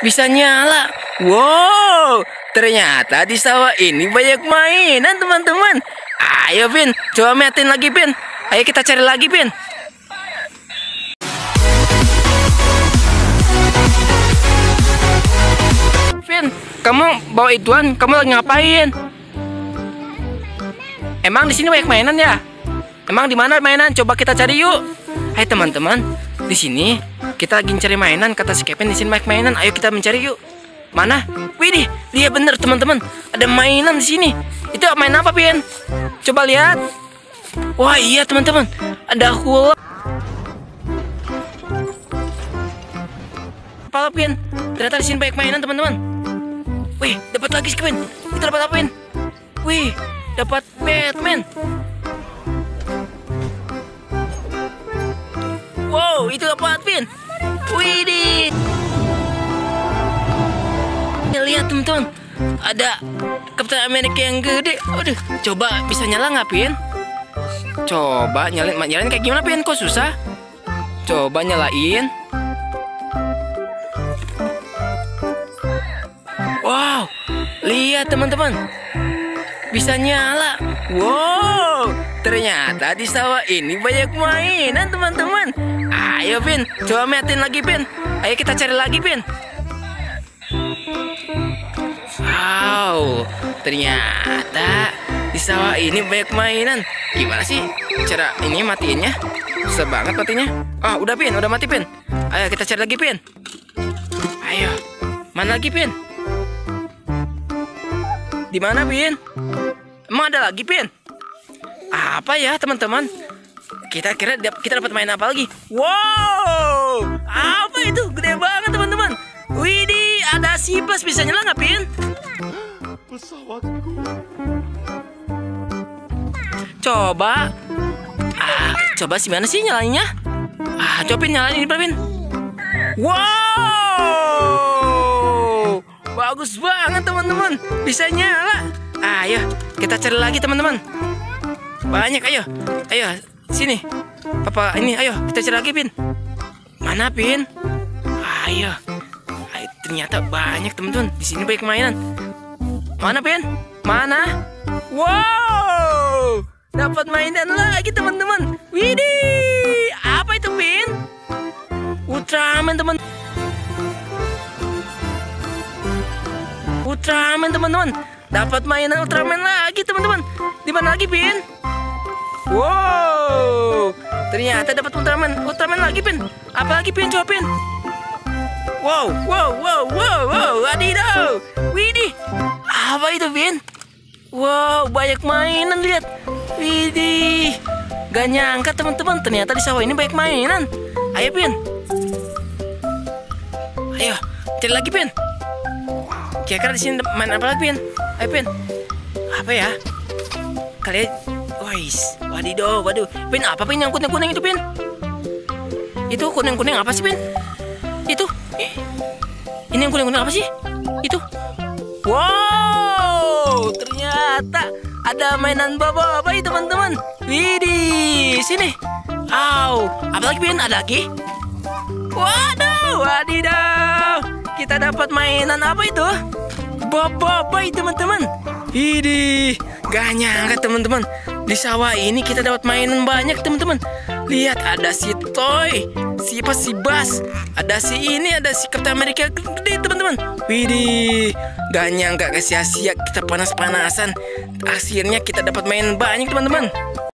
bisa nyala. Wow, ternyata di sawah ini banyak mainan teman-teman. Ayo Pin, coba metin lagi Pin. Ayo kita cari lagi Pin. Vin, kamu bawa ituan, kamu lagi ngapain? Emang di sini banyak mainan ya? Emang di mana mainan? Coba kita cari yuk. Hai teman-teman, di sini kita lagi cari mainan. Kata si Kevin di sini banyak mainan. Ayo kita mencari yuk. Mana? Widih, lihat bener teman-teman. Ada mainan di sini. Itu main apa, Pin? Coba lihat. Wah iya teman-teman, ada hula. Apa Pin? Ternyata di sini banyak mainan teman-teman. Wih, dapat lagi Kevin. Kita dapat apa, Pin? Wih, dapat Batman. Wow, itu apa? Widih. Lihat teman-teman, ada Captain America yang gede. Aduh, coba bisa nyala nggak, Pin? Coba nyalain, nyalain kayak gimana, Pin? Kok susah? Coba nyalain. Wow, lihat teman-teman, bisa nyala. Wow, ternyata di sawah ini banyak mainan teman-teman. Ayo Pin, coba metin lagi Pin. Ayo kita cari lagi Pin. Wow, ternyata di sawah ini banyak mainan. Gimana sih cara ini matiinnya? Susah banget matinya. Ah, udah Pin, udah mati Pin. Ayo kita cari lagi Pin. Ayo, mana lagi Pin? Di mana Pin? Emang ada lagi Pin? Apa ya teman-teman? Kita kira kita dapat main apa lagi? Wow, apa itu? Gede banget teman-teman. Widih, ada si plus bisa nyala nggak Pin? pesawatku. Coba. Ah, coba sih mana sih nyalainnya? Ah, coba Pin nyalain ini Pin. Wow, bagus banget teman-teman. Bisa nyala. Ayo, kita cari lagi teman-teman. Banyak, ayo, ayo, sini. Papa, ini, ayo, kita cari lagi Pin. Mana Pin? Ayo, ayo ternyata banyak teman-teman. Di sini banyak mainan. Mana Pin? Mana? Wow! Dapat mainan lagi teman-teman. Widih! Apa itu Pin? Ultraman teman. Ultraman teman-teman. Dapat mainan Ultraman lagi teman-teman. Di mana lagi Pin? Wow! Ternyata dapat Ultraman. Ultraman lagi Pin. Apa lagi Pin? Coba Pin. Wow, wow, wow, wow, wow, adidaw. Widih, apa itu, Vin? Wow, banyak mainan lihat. Widih, gak nyangka teman-teman ternyata di sawah ini banyak mainan. Ayo, Vin. Ayo, cari lagi, Vin. Kira-kira di sini main apa lagi, Vin? Ayo, Vin. Apa ya? Kalian, wais, wadidaw, waduh. Vin, apa Vin yang kuning-kuning itu, Vin? Itu kuning-kuning apa sih, Vin? Itu, ini yang kuning-kuning apa sih? Itu. Wow, ternyata ada mainan ya teman-teman. Widih, sini. Aw, apa lagi Pin? Ada lagi? Waduh, wadidaw. Kita dapat mainan apa itu? Ya teman-teman. Widih, gak nyangka teman-teman. Di sawah ini kita dapat mainan banyak teman-teman. Lihat ada si Toy, si apa si Bas, ada si ini, ada si Captain America gede teman-teman. Widih, gak nyangka gak sia-sia kita panas-panasan. Akhirnya kita dapat main banyak teman-teman.